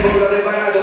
involucrado de barato,